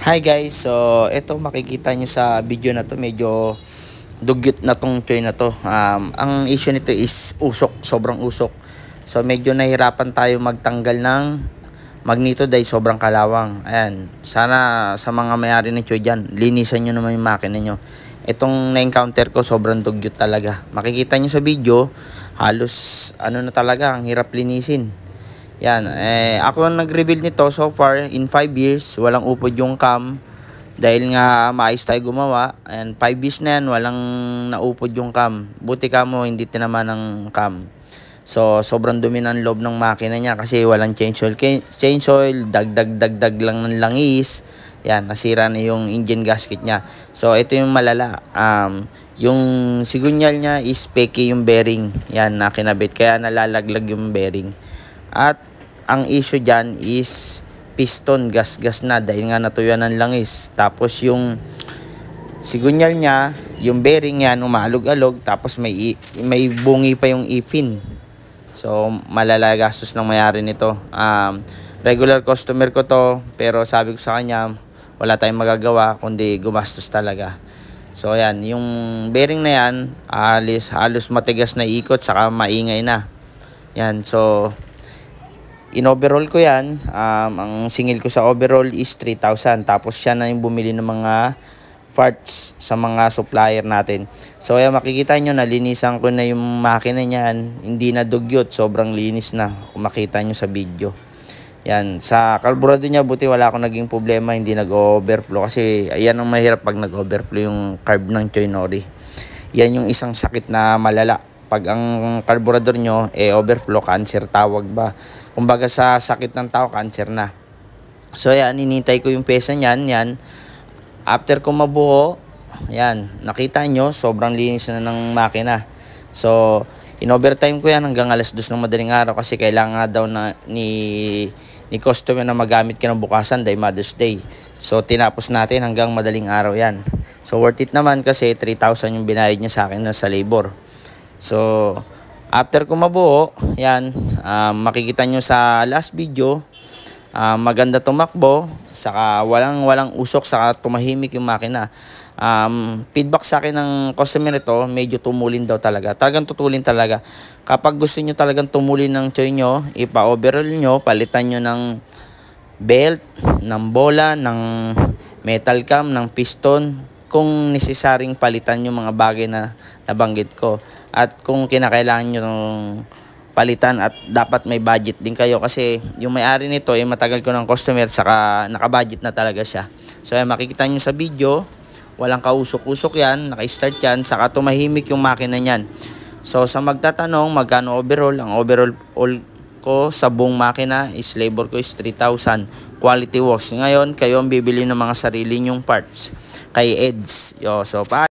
Hi guys, so ito makikita nyo sa video na to medyo dugyot na tong choy na to. Um, ang issue nito is usok, sobrang usok. So medyo nahirapan tayo magtanggal ng magneto dahil sobrang kalawang. Ayan, sana sa mga mayari ng choy dyan, linisan nyo naman yung makina nyo. Itong na-encounter ko sobrang dugyot talaga. Makikita nyo sa video, halos ano na talaga, ang hirap linisin. Yan, eh, ako nag-reveal nito so far in 5 years, walang upod yung cam. Dahil nga maayos tayo gumawa. And 5 years na yan, walang naupod yung cam. Buti ka mo, hindi tinaman ng cam. So, sobrang dumi ng loob ng makina niya kasi walang change oil. Change oil, dagdag dagdag lang ng langis. Yan, nasira na yung engine gasket niya. So, ito yung malala. Um, yung sigunyal niya is peke yung bearing. Yan, na. Kaya nalalaglag yung bearing. At ang issue dyan is piston gas-gas na dahil nga natuyuan ng langis. Tapos yung sigunyal niya, yung bearing yan umalog-alog tapos may may bungi pa yung ipin. So malala gastos ng mayari nito. Um, regular customer ko to pero sabi ko sa kanya wala tayong magagawa kundi gumastos talaga. So ayan, yung bearing na yan, alis, halos matigas na ikot saka maingay na. Yan, so in overall ko yan, um, ang singil ko sa overall is 3,000. Tapos siya na yung bumili ng mga parts sa mga supplier natin. So ayan makikita nyo nalinisan ko na yung makina niyan. Hindi na dugyot, sobrang linis na kung makita nyo sa video. Yan, sa carburetor niya buti wala akong naging problema, hindi nag-overflow kasi ayan ang mahirap pag nag-overflow yung carb ng Choy Nori. Yan yung isang sakit na malala pag ang carburetor nyo eh overflow cancer tawag ba? Kumbaga sa sakit ng tao cancer na. So yan inintay ko yung pesa niyan yan. After ko mabuo yan nakita nyo sobrang linis na ng makina. So in overtime ko yan hanggang alas 2 ng madaling araw kasi kailangan daw na ni ni customer na magamit kinabukasan dahil Mother's Day. So tinapos natin hanggang madaling araw yan. So worth it naman kasi 3,000 yung binayad niya sa akin na sa labor So, after ko mabuo, yan, um, makikita nyo sa last video, um, maganda tumakbo, saka walang walang usok, saka tumahimik yung makina. Um, feedback sa akin ng customer ito, medyo tumulin daw talaga. Talagang tutulin talaga. Kapag gusto nyo talagang tumulin ng choy nyo, ipa-overall nyo, palitan nyo ng belt, ng bola, ng metal cam, ng piston, kung nesesaring palitan yung mga bagay na nabanggit ko at kung kinakailangan nyo palitan at dapat may budget din kayo kasi yung may-ari nito ay eh, matagal ko ng customer saka naka-budget na talaga siya. So ay makikita nyo sa video, walang kausok-usok yan, naka-start yan, saka tumahimik yung makina niyan. So sa magtatanong magkano overall, ang overall all ko sa buong makina is labor ko is 3,000 quality works. Ngayon, kayo ang bibili ng mga sarili nyong parts kay Eds. Yo, so, pa